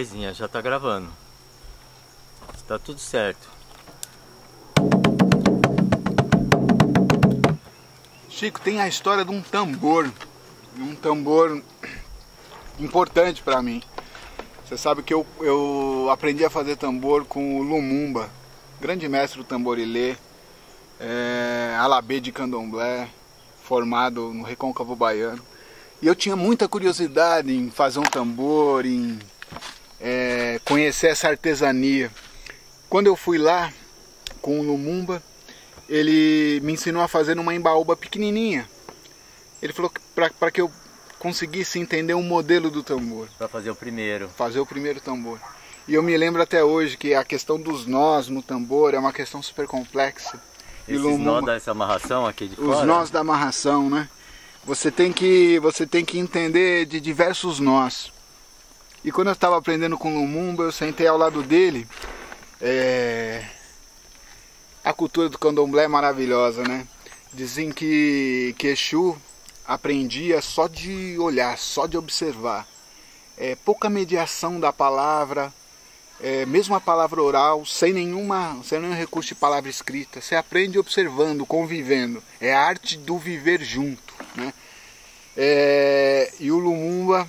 Belezinha, já tá gravando. Tá tudo certo. Chico, tem a história de um tambor. Um tambor importante para mim. Você sabe que eu, eu aprendi a fazer tambor com o Lumumba, grande mestre do tamborilê, é, alabê de candomblé, formado no Recôncavo Baiano. E eu tinha muita curiosidade em fazer um tambor, em é, conhecer essa artesania. Quando eu fui lá com o Lumumba, ele me ensinou a fazer uma embaúba pequenininha. Ele falou que para que eu conseguisse entender o modelo do tambor. Para fazer o primeiro. Fazer o primeiro tambor. E eu me lembro até hoje que a questão dos nós no tambor é uma questão super complexa. Esses Lumumba, nós dessa amarração aqui de fora? Os nós da amarração, né? Você tem que, você tem que entender de diversos nós. E quando eu estava aprendendo com o Lumumba, eu sentei ao lado dele. É... A cultura do candomblé é maravilhosa, né? Dizem que, que Exu aprendia só de olhar, só de observar. É, pouca mediação da palavra, é, mesmo a palavra oral, sem, nenhuma, sem nenhum recurso de palavra escrita. Você aprende observando, convivendo. É a arte do viver junto. Né? É, e o Lumumba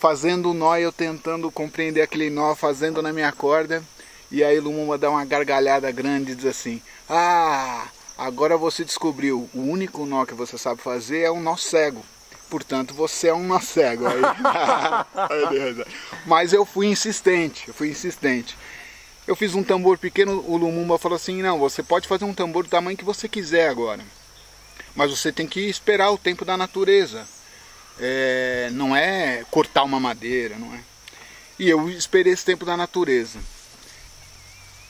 fazendo o nó e eu tentando compreender aquele nó, fazendo na minha corda. E aí Lumumba dá uma gargalhada grande e diz assim: Ah, agora você descobriu, o único nó que você sabe fazer é um nó cego. Portanto, você é um nó cego. Aí, Mas eu fui insistente, eu fui insistente. Eu fiz um tambor pequeno, o Lumumba falou assim: Não, você pode fazer um tambor do tamanho que você quiser agora. Mas você tem que esperar o tempo da natureza é, não é cortar uma madeira, não é? E eu esperei esse tempo da natureza.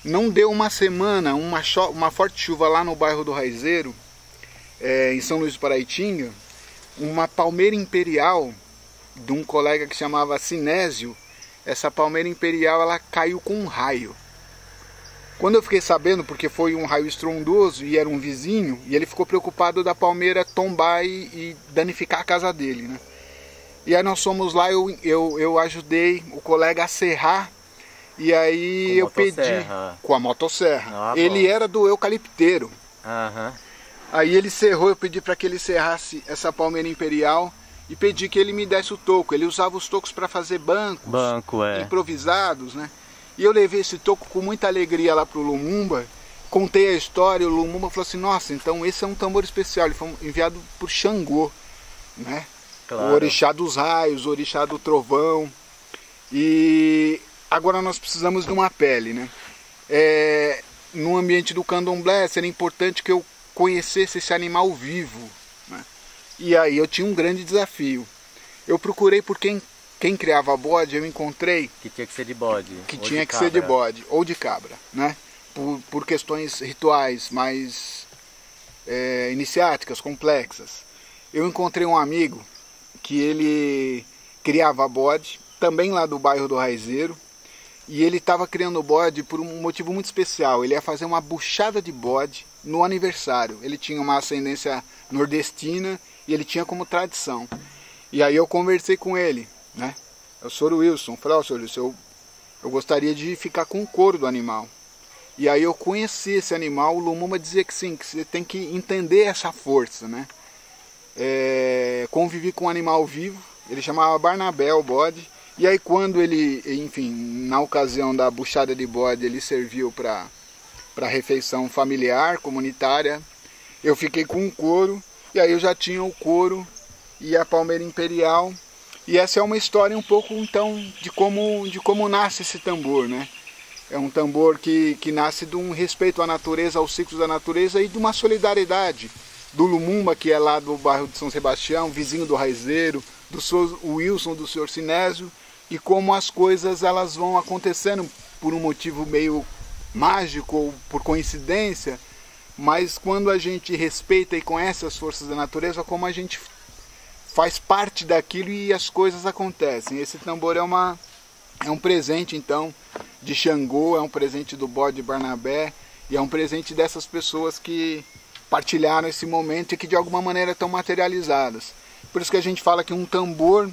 Não deu uma semana, uma, uma forte chuva lá no bairro do Raizeiro, é, em São Luís do Paraitinga, uma palmeira imperial de um colega que chamava Sinésio, essa palmeira imperial ela caiu com um raio. Quando eu fiquei sabendo, porque foi um raio estrondoso e era um vizinho, e ele ficou preocupado da palmeira tombar e, e danificar a casa dele, né? E aí nós fomos lá, eu, eu, eu ajudei o colega a serrar, e aí eu pedi com a motosserra. Ah, ele era do eucalipteiro. Uhum. Aí ele serrou, eu pedi para que ele serrasse essa palmeira imperial e pedi que ele me desse o toco. Ele usava os tocos para fazer bancos Banco, é. improvisados, né? E eu levei esse toco com muita alegria lá pro Lumumba, contei a história, o Lumumba falou assim, nossa, então esse é um tambor especial, ele foi enviado por Xangô, né? Claro. O orixá dos raios, o orixá do trovão. E agora nós precisamos de uma pele, né? É, no ambiente do candomblé seria importante que eu conhecesse esse animal vivo. Né? E aí eu tinha um grande desafio. Eu procurei por quem quem criava bode, eu encontrei. Que tinha que ser de bode. Que tinha que cabra. ser de bode, ou de cabra, né? Por, por questões rituais mais é, iniciáticas, complexas. Eu encontrei um amigo que ele criava bode, também lá do bairro do Raizeiro, e ele estava criando bode por um motivo muito especial. Ele ia fazer uma buchada de bode no aniversário. Ele tinha uma ascendência nordestina e ele tinha como tradição. E aí eu conversei com ele né? É o Sr. Wilson. Falei, ó, oh, Sr. Wilson, eu, eu gostaria de ficar com o couro do animal. E aí eu conheci esse animal, o Lumumba dizia que sim, que você tem que entender essa força, né? É, convivi com um animal vivo, ele chamava Barnabé o bode, e aí quando ele, enfim, na ocasião da buchada de bode, ele serviu para para refeição familiar, comunitária, eu fiquei com o couro, e aí eu já tinha o couro e a palmeira imperial, e essa é uma história um pouco então de como, de como nasce esse tambor, né? É um tambor que, que nasce de um respeito à natureza, aos ciclos da natureza e de uma solidariedade do Lumumba, que é lá do bairro de São Sebastião, vizinho do Raizeiro, do senhor Wilson, do senhor Sinésio, e como as coisas elas vão acontecendo por um motivo meio mágico ou por coincidência, mas quando a gente respeita e conhece as forças da natureza, como a gente faz parte daquilo e as coisas acontecem. Esse tambor é, uma, é um presente então de Xangô, é um presente do bode Barnabé e é um presente dessas pessoas que partilharam esse momento e que de alguma maneira estão materializadas. Por isso que a gente fala que um tambor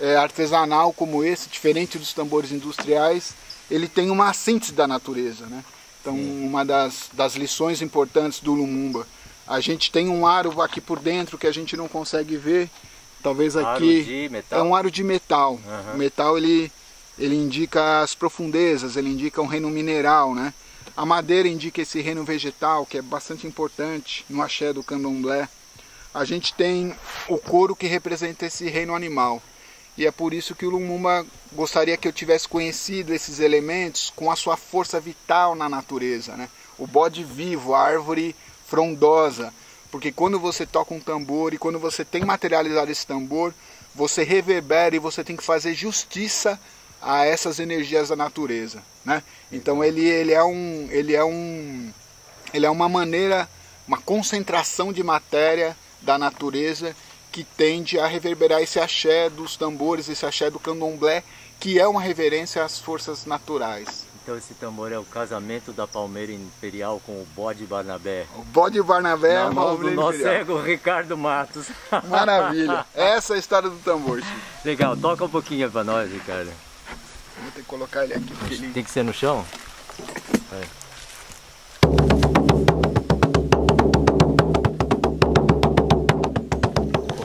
é, artesanal como esse, diferente dos tambores industriais, ele tem uma síntese da natureza, né? Então, uma das, das lições importantes do Lumumba, a gente tem um aro aqui por dentro que a gente não consegue ver, talvez aqui é um aro de metal. Uhum. O metal ele ele indica as profundezas, ele indica um reino mineral, né? A madeira indica esse reino vegetal, que é bastante importante no axé do candomblé. A gente tem o couro que representa esse reino animal. E é por isso que o Lumumba gostaria que eu tivesse conhecido esses elementos com a sua força vital na natureza, né? O bode vivo, a árvore frondosa, porque quando você toca um tambor e quando você tem materializado esse tambor, você reverbera e você tem que fazer justiça a essas energias da natureza, né? Então ele, ele é um ele é um ele é uma maneira, uma concentração de matéria da natureza que tende a reverberar esse axé dos tambores, esse axé do candomblé, que é uma reverência às forças naturais. Então esse tambor é o casamento da palmeira imperial com o bode Barnabé. O bode Barnabé é a do nosso cego Ricardo Matos. Maravilha. Essa é a história do tambor, Chico. Legal, toca um pouquinho para nós, Ricardo. Vou ter que colocar ele aqui. Ele... Tem que ser no chão? É.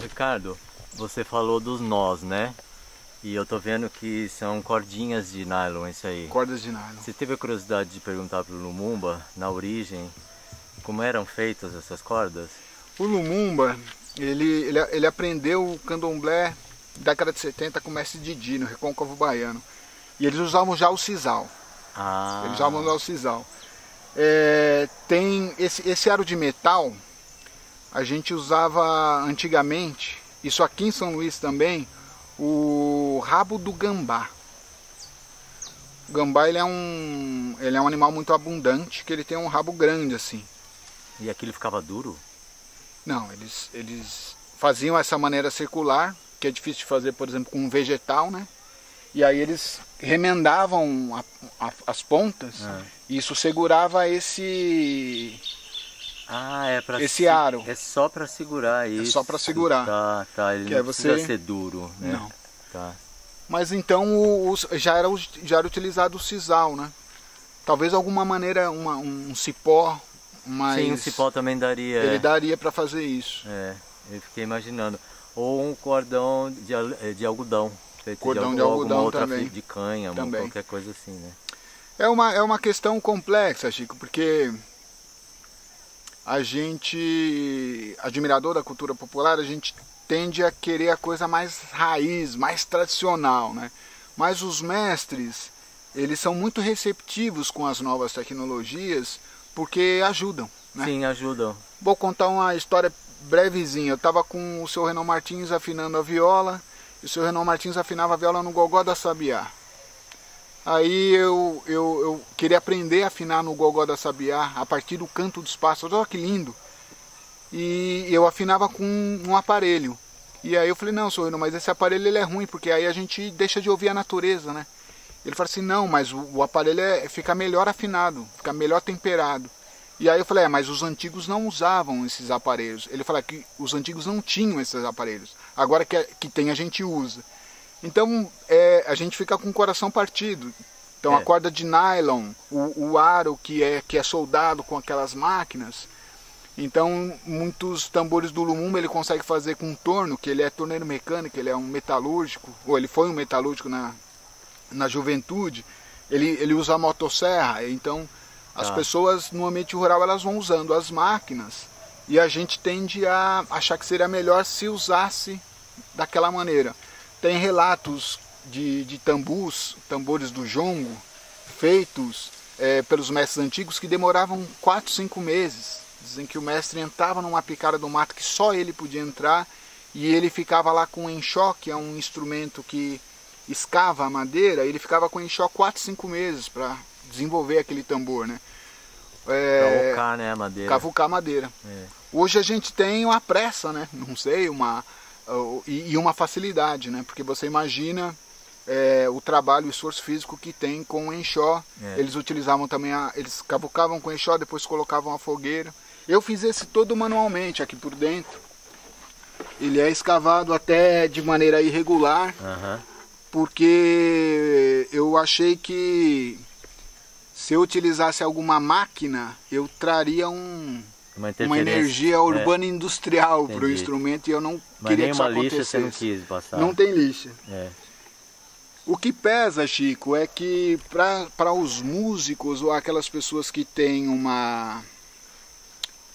Ricardo, você falou dos nós, né? E eu tô vendo que são cordinhas de nylon, isso aí. Cordas de nylon. Você teve a curiosidade de perguntar pro Lumumba, na origem, como eram feitas essas cordas? O Lumumba, ele, ele, ele aprendeu o candomblé década de 70 com o mestre Didi, no Recôncavo Baiano. E eles usavam já o sisal. Ah. Eles usavam já o sisal. É, tem esse, esse aro de metal, a gente usava antigamente, isso aqui em São Luís também, o rabo do gambá. O gambá ele é um, ele é um animal muito abundante, que ele tem um rabo grande assim. E aquilo ficava duro? Não, eles, eles faziam essa maneira circular, que é difícil de fazer, por exemplo, com um vegetal, né? E aí eles remendavam a, a, as pontas, é. e isso segurava esse ah, é esse aro. É só para segurar isso. É só para segurar. Tá, tá. Ele que não é você... precisa ser duro, né? Não. Tá. Mas então o, o, já, era, já era utilizado o sisal, né? Talvez alguma maneira, uma, um cipó, mas... Sim, um cipó também daria. Ele é. daria para fazer isso. É, eu fiquei imaginando. Ou um cordão de, eh, de algodão. Cordão de, de algodão outra também. de canha, também. qualquer coisa assim, né? É uma, é uma questão complexa, Chico, porque a gente, admirador da cultura popular, a gente tende a querer a coisa mais raiz, mais tradicional, né? Mas os mestres, eles são muito receptivos com as novas tecnologias porque ajudam, né? Sim, ajudam. Vou contar uma história brevezinha. Eu estava com o seu Renan Martins afinando a viola, e o seu Renan Martins afinava a viola no gogó da Sabiá. Aí eu, eu, eu queria aprender a afinar no gogó da sabiá a partir do canto dos pássaros. Olha que lindo! E eu afinava com um aparelho. E aí eu falei, não, Sorrino, mas esse aparelho ele é ruim, porque aí a gente deixa de ouvir a natureza, né? Ele falou assim, não, mas o, o aparelho é, fica melhor afinado, fica melhor temperado. E aí eu falei, é, mas os antigos não usavam esses aparelhos. Ele falou que os antigos não tinham esses aparelhos. Agora que, que tem, a gente usa. Então é, a gente fica com o coração partido. Então é. a corda de nylon, o, o, aro que é, que é soldado com aquelas máquinas. Então muitos tambores do Lumumba ele consegue fazer com torno, que ele é torneiro mecânico, ele é um metalúrgico, ou ele foi um metalúrgico na, na juventude. Ele, ele usa a motosserra, então as ah. pessoas no ambiente rural elas vão usando as máquinas e a gente tende a achar que seria melhor se usasse daquela maneira. Tem relatos de, de tambus, tambores do jongo, feitos é, pelos mestres antigos que demoravam 4, 5 meses. Dizem que o mestre entrava numa picada do mato que só ele podia entrar e ele ficava lá com enxoque, é um instrumento que escava a madeira, ele ficava com enxoque 4, 5 meses para desenvolver aquele tambor, né? É, cavucar, né, a madeira. Cavucar a madeira. É. Hoje a gente tem uma pressa, né? Não sei, uma e, uma facilidade, né? Porque você imagina é, o trabalho, o esforço físico que tem com o enxó. É. Eles utilizavam também, a, eles cavucavam com enxó, depois colocavam a fogueira. Eu fiz esse todo manualmente aqui por dentro. Ele é escavado até de maneira irregular, Aham. porque eu achei que se eu utilizasse alguma máquina, eu traria um, Uma uma energia É. urbana industrial para o instrumento e eu não Mas queria que isso nenhuma lixa você não acontecesse. quis passar. Não tem lixa. É. O que pesa, Chico, é que para os músicos ou aquelas pessoas que têm uma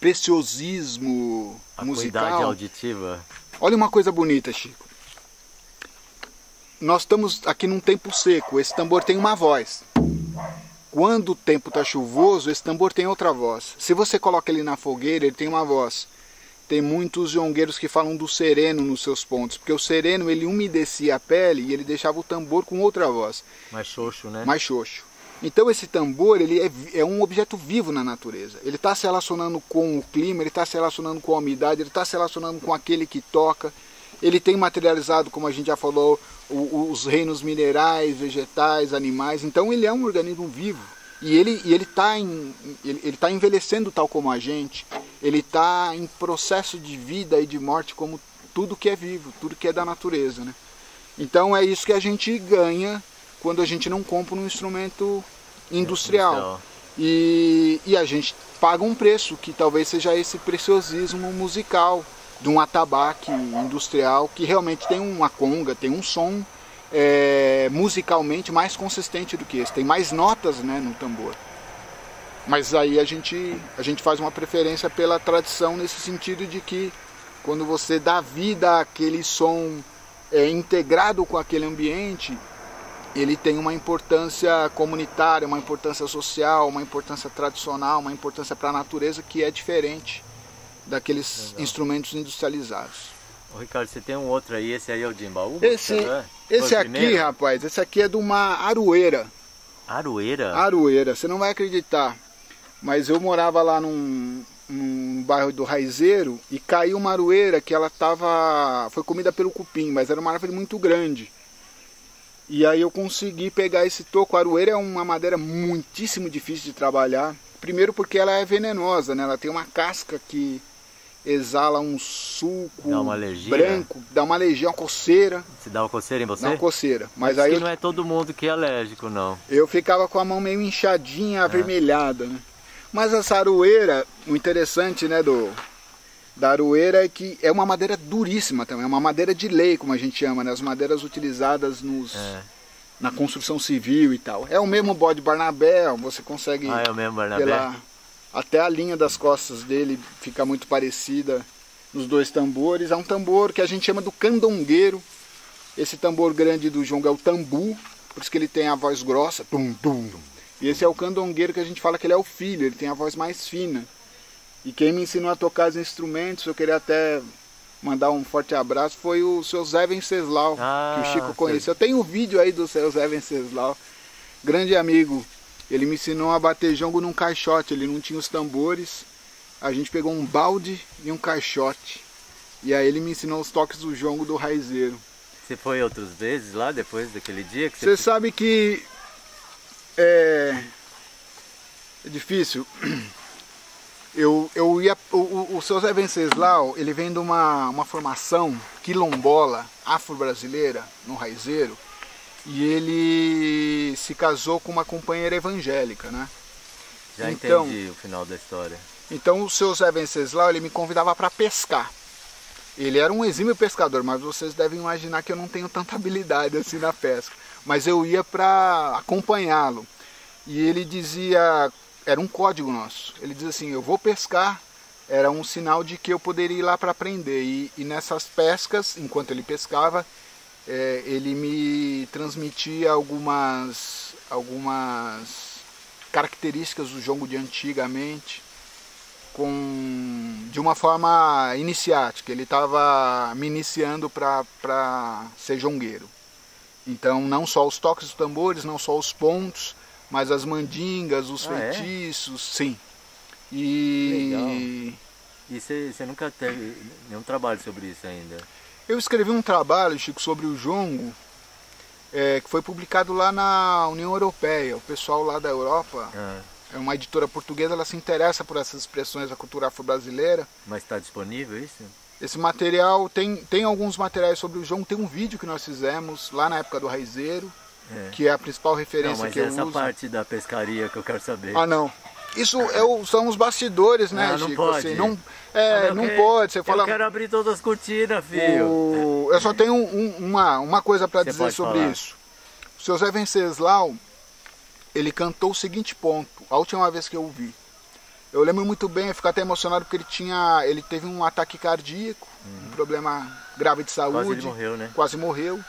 preciosismo A musical, auditiva. olha uma coisa bonita, Chico. Nós estamos aqui num tempo seco. Esse tambor tem uma voz. Quando o tempo está chuvoso, esse tambor tem outra voz. Se você coloca ele na fogueira, ele tem uma voz. Tem muitos jongueiros que falam do sereno nos seus pontos, porque o sereno ele umedecia a pele e ele deixava o tambor com outra voz, Mais xoxo, né? mais xoxo. Então esse tambor ele é, é um objeto vivo na natureza. Ele está se relacionando com o clima, ele está se relacionando com a umidade, ele está se relacionando com aquele que toca. Ele tem materializado, como a gente já falou, o- os reinos minerais, vegetais, animais. Então ele é um organismo vivo. E ele e ele está ele, ele tá envelhecendo tal como a gente. Ele está em processo de vida e de morte como tudo que é vivo, tudo que é da natureza, né? Então é isso que a gente ganha quando a gente não compra um instrumento industrial. E, e a gente paga um preço que talvez seja esse preciosismo musical de um atabaque industrial que realmente tem uma conga, tem um som é, musicalmente mais consistente do que esse, tem mais notas né, no tambor. Mas aí a gente, a gente faz uma preferência pela tradição nesse sentido de que quando você dá vida àquele som é, integrado com aquele ambiente, ele tem uma importância comunitária, uma importância social, uma importância tradicional, uma importância para a natureza que é diferente daqueles Legal. instrumentos industrializados. Ô, Ricardo, você tem um outro aí, esse aí é o de Embaú? Esse, é? Esse aqui, primeiro? rapaz, esse aqui é de uma aroeira. Aroeira? Aroeira, você não vai acreditar. Mas eu morava lá num, num bairro do Raizeiro e caiu uma aroeira que ela tava. foi comida pelo cupim, mas era uma árvore muito grande. E aí eu consegui pegar esse toco. A aroeira é uma madeira muitíssimo difícil de trabalhar. Primeiro porque ela é venenosa, né? Ela tem uma casca que exala um suco Dá branco, dá uma alergia, uma coceira, Se dá uma coceira em você? dá uma coceira. Mas aí eu não é todo mundo que é alérgico, não. eu ficava com a mão meio inchadinha, avermelhada, né? Mas essa aroeira, o interessante, né, do da aroeira é que é uma madeira duríssima também, é uma madeira de lei, como a gente chama, né? As madeiras utilizadas nos, É. na construção civil e tal. É o mesmo bode Barnabé, você consegue Ah, é o mesmo Barnabé? pela até a linha das costas dele fica muito parecida nos dois tambores. É um tambor que a gente chama do candongueiro. Esse tambor grande do jongo é o tambu, por isso que ele tem a voz grossa, tum tum. E esse é o candongueiro que a gente fala que ele é o filho, ele tem a voz mais fina. E quem me ensinou a tocar os instrumentos, eu queria até mandar um forte abraço, foi o seu Zé Venceslau, Ah, que o Chico sei. conhece. Eu tenho o vídeo aí do seu Zé Venceslau, grande amigo. Ele me ensinou a bater jongo num caixote, ele não tinha os tambores. A gente pegou um balde e um caixote. E aí ele me ensinou os toques do jongo do raizeiro. Você foi outras vezes lá depois daquele dia que Você você... sabe que é, é difícil. Eu, eu ia. O, o, seu Zé Venceslau, ele vem de uma, uma formação quilombola, afro-brasileira, no raizeiro, e ele se casou com uma companheira evangélica, né? Já então- entendi o final da história. Então o seu Zé Venceslau ele me convidava para pescar. Ele era um exímio pescador, mas vocês devem imaginar que eu não tenho tanta habilidade assim na pesca. Mas eu ia para acompanhá-lo. E ele dizia, era um código nosso. Ele dizia assim: eu vou pescar. Era um sinal de que eu poderia ir lá para aprender. E, e nessas pescas, enquanto ele pescava, eh, ele me transmitia algumas, algumas características do jogo de antigamente com de uma forma iniciática. Ele estava me iniciando para ser jongueiro. Então, não só os toques dos tambores, não só os pontos, mas as mandingas, os Ah, é? feitiços, sim. E Legal. E você, você nunca teve nenhum trabalho sobre isso ainda? Eu escrevi um trabalho, Chico, sobre o jongo, é, que foi publicado lá na União Europeia. O pessoal lá da Europa, Ah, é uma editora portuguesa, ela se interessa por essas expressões da cultura afro-brasileira. mas está disponível isso? Esse material tem, tem alguns materiais sobre o João, tem um vídeo que nós fizemos lá na época do Raizeiro, é. que é a principal referência não, que eu essa uso. parte da pescaria que eu quero saber. Ah, não. Isso é o, são os bastidores, né, ah, não Chico? Pode. Assim, não é, não pode. Você fala. Eu quero abrir todas as cortinas, filho. O... Eu só tenho um, uma, uma coisa para dizer sobre falar. isso. O seu Zé Venceslau, ele cantou o seguinte ponto, a última vez que eu o vi. Eu lembro muito bem, eu fico até emocionado porque ele tinha, ele teve um ataque cardíaco, uhum. um problema grave de saúde. Quase morreu, né? Quase morreu.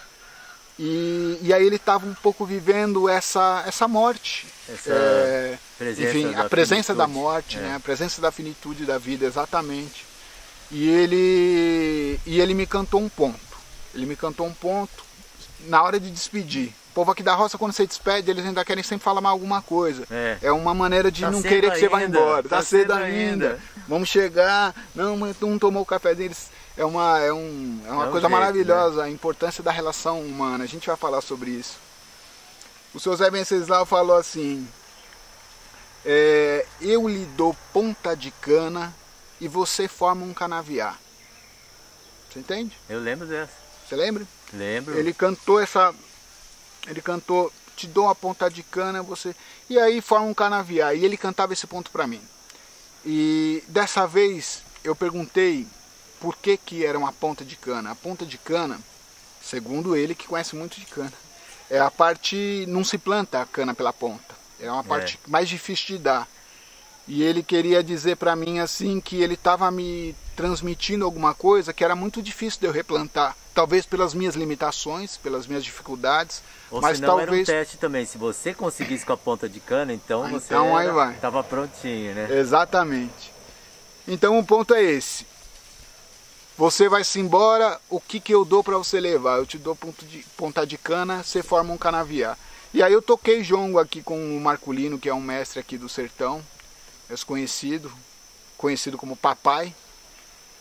E, e aí ele estava um pouco vivendo essa, essa morte. Essa é, enfim, a presença finitude. da morte, é. né? a presença da finitude da vida, exatamente. E ele, e ele me cantou um ponto. Ele me cantou um ponto na hora de despedir. O povo aqui da roça, quando você despede, eles ainda querem sempre falar mais alguma coisa. É, é uma maneira de tá não querer que você vá embora. Tá, tá cedo ainda. ainda. Vamos chegar. Não, mas não tomou o café deles é uma, é um, é uma é um coisa jeito, maravilhosa, né? a importância da relação humana. A gente vai falar sobre isso. O seu Zé Venceslau falou assim: é, Eu lhe dou ponta de cana e você forma um canaviar. Você entende? Eu lembro dessa. Você lembra? Lembro. Ele cantou essa. Ele cantou, te dou uma ponta de cana, você. E aí forma um canaviar. E ele cantava esse ponto para mim. E dessa vez eu perguntei por que, que era uma ponta de cana? A ponta de cana, segundo ele, que conhece muito de cana, é a parte. não se planta a cana pela ponta. É uma parte É. mais difícil de dar. E ele queria dizer para mim assim que ele estava me transmitindo alguma coisa que era muito difícil de eu replantar. Talvez pelas minhas limitações, pelas minhas dificuldades, Ou mas senão era um talvez teste também. Se você conseguisse com a ponta de cana, então Ah, você então aí era- vai. tava prontinho, né? Exatamente. Então o ponto é esse. Você vai se embora, o que, que eu dou para você levar? Eu te dou de, ponta de cana, você forma um canaviar. E aí eu toquei jongo aqui com o Marculino, que é um mestre aqui do sertão, desconhecido, conhecido como papai.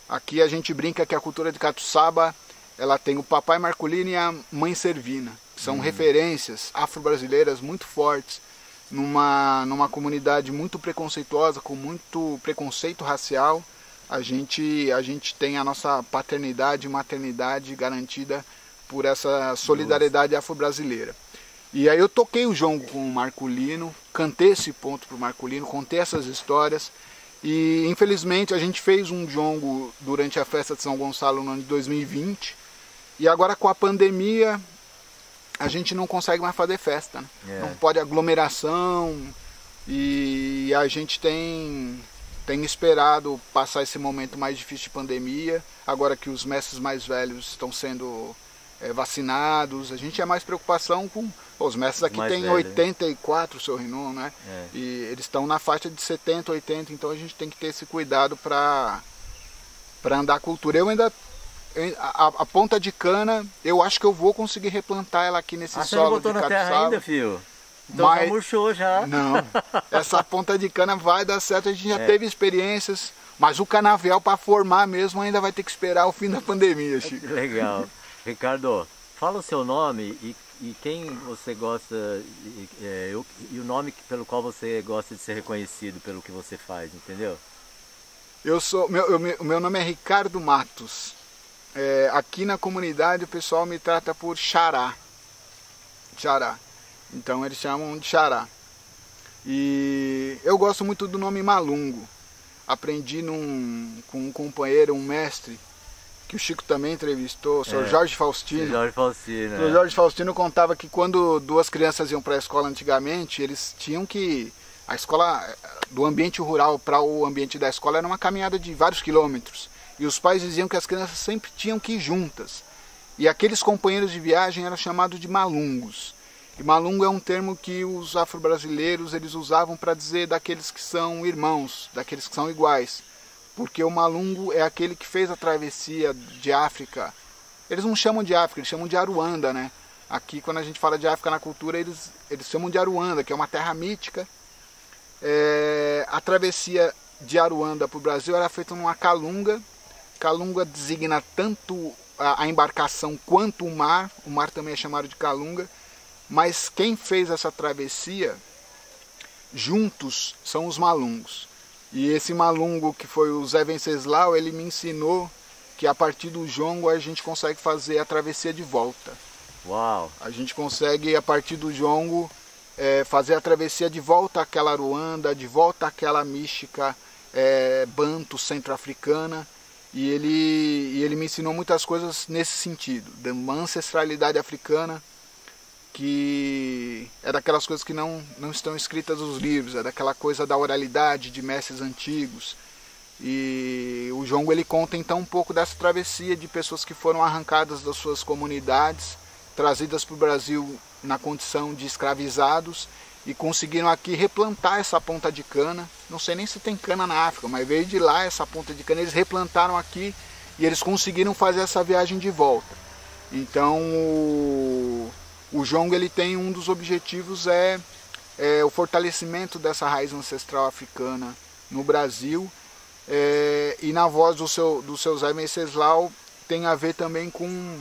Aqui a gente brinca que a cultura de Catuçaba, ela tem o papai Marculino e a mãe Servina, que são referências afro-brasileiras muito fortes numa, numa comunidade muito preconceituosa, com muito preconceito racial, a gente, a gente tem a nossa paternidade e maternidade garantida por essa solidariedade afro-brasileira. E aí eu toquei o jongo com o Marculino, cantei esse ponto para o Marculino, contei essas histórias. E infelizmente a gente fez um jongo durante a festa de São Gonçalo no ano de 2020. E agora com a pandemia a gente não consegue mais fazer festa. Né? É. Não pode aglomeração e a gente tem, tem esperado passar esse momento mais difícil de pandemia. Agora que os mestres mais velhos estão sendo é, vacinados, a gente tinha mais preocupação com. Pô, os mestres aqui mais têm velhos, né? 84, seu Rinon, né? É. E eles estão na faixa de 70, 80, então a gente tem que ter esse cuidado para andar a cultura. Eu ainda. A, a ponta de cana, eu acho que eu vou conseguir replantar ela aqui nesse Ah, você não solo botou de na terra ainda, filho? Então Mas- já murchou já. Não, essa ponta de cana vai dar certo. A gente já É. teve experiências, mas o canavial para formar mesmo ainda vai ter que esperar o fim da pandemia, Chico. Legal. Ricardo, fala o seu nome e, e quem você gosta, e, é, e o nome pelo qual você gosta de ser reconhecido pelo que você faz, entendeu? Eu sou, meu, eu- meu nome é Ricardo Matos. É, aqui na comunidade o pessoal me trata por Xará. Xará. Então eles chamam de Xará. E eu gosto muito do nome Malungo. Aprendi num, com um companheiro, um mestre, que o Chico também entrevistou, o Sr. É. Jorge Faustino. Jorge Faustino. O né? Jorge Faustino contava que quando duas crianças iam para a escola antigamente, eles tinham que. A escola, do ambiente rural para o ambiente da escola, era uma caminhada de vários quilômetros. E os pais diziam que as crianças sempre tinham que ir juntas. E aqueles companheiros de viagem eram chamados de malungos. E malungo é um termo que os afro-brasileiros eles usavam para dizer daqueles que são irmãos, daqueles que são iguais. Porque o malungo é aquele que fez a travessia de África eles não chamam de África, eles chamam de Aruanda, né? Aqui, quando a gente fala de África na cultura, eles, eles chamam de Aruanda, que é uma terra mítica. É, a travessia de Aruanda para o Brasil era feita numa calunga. Calunga designa tanto a, a embarcação quanto o mar. O mar também é chamado de calunga. Mas quem fez essa travessia juntos são os malungos. E esse malungo que foi o Zé Venceslau, ele me ensinou que a partir do jongo a gente consegue fazer a travessia de volta. Uau! A gente consegue, a partir do jongo, é, fazer a travessia de volta àquela Ruanda, de volta àquela mística é, banto centro-africana. E ele, e ele me ensinou muitas coisas nesse sentido, de uma ancestralidade africana que é daquelas coisas que não, não estão escritas nos livros, é daquela coisa da oralidade de mestres antigos. E o Jongo ele conta então um pouco dessa travessia de pessoas que foram arrancadas das suas comunidades, trazidas para o Brasil na condição de escravizados e conseguiram aqui replantar essa ponta de cana. Não sei nem se tem cana na África, mas veio de lá essa ponta de cana, eles replantaram aqui e eles conseguiram fazer essa viagem de volta. Então o, Jongo ele tem um dos objetivos é, é o fortalecimento dessa raiz ancestral africana no Brasil é, e na voz do seu, do seu Zé Venceslau tem a ver também com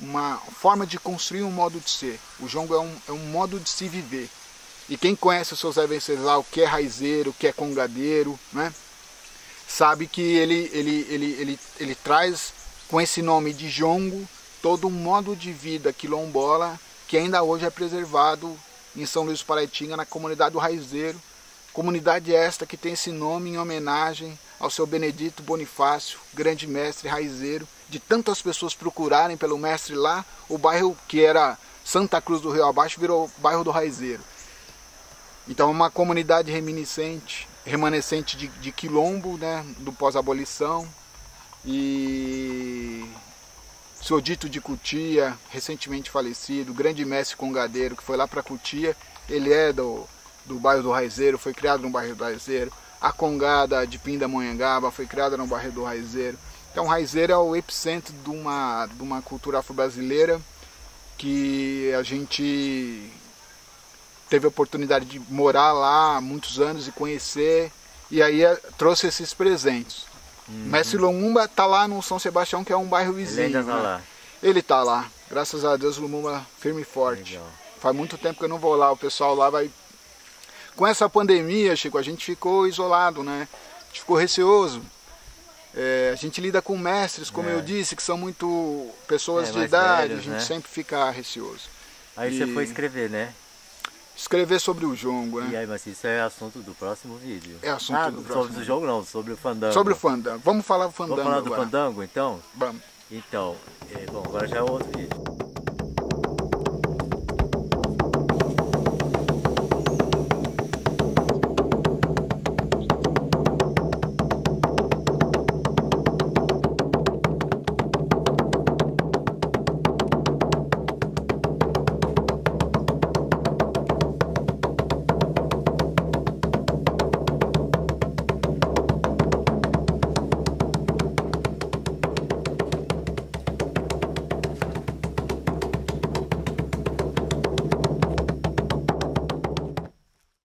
uma forma de construir um modo de ser. O jongo é um, é um modo de se viver. E quem conhece o seu Zé Venceslau, que é raizeiro, que é congadeiro, né, sabe que ele, ele, ele, ele, ele traz com esse nome de jongo todo um modo de vida quilombola que ainda hoje é preservado em São Luís Paraitinga, na comunidade do Raizeiro. Comunidade esta que tem esse nome em homenagem ao seu Benedito Bonifácio, grande mestre raizeiro, de tantas pessoas procurarem pelo mestre lá, o bairro que era Santa Cruz do Rio Abaixo virou bairro do Raizeiro. Então, uma comunidade reminiscente, remanescente de, de quilombo, né, do pós-abolição. E seu dito de Cutia, recentemente falecido, grande mestre congadeiro que foi lá para Cutia, ele é do, do bairro do Raizeiro, foi criado no bairro do Raizeiro a congada de Pindamonhangaba foi criada no bairro do Raizeiro. Então, Raizeiro é o epicentro de uma, de uma cultura afro-brasileira que a gente teve a oportunidade de morar lá há muitos anos e conhecer, e aí eh, trouxe esses presentes. Uhum. Mestre Lumumba está lá no São Sebastião, que é um bairro vizinho. Ele está né? lá. Ele está lá. Graças a Deus, Lumumba firme e forte. Legal. Faz muito tempo que eu não vou lá, o pessoal lá vai com essa pandemia, Chico, a gente ficou isolado, né? A gente ficou receoso. É, a gente lida com mestres, como é. eu disse, que são muito pessoas é, de idade, velhos, a gente né? sempre fica receoso. Aí e... você foi escrever, né? Escrever sobre o jongo, né? E aí, mas isso é assunto do próximo vídeo. É assunto ah, do próximo Sobre o jogo não, sobre o fandango. Sobre o fandango. Vamos falar do fandango Vamos falar agora. do fandango, então? Vamos. Então, é, bom, agora já é outro vídeo.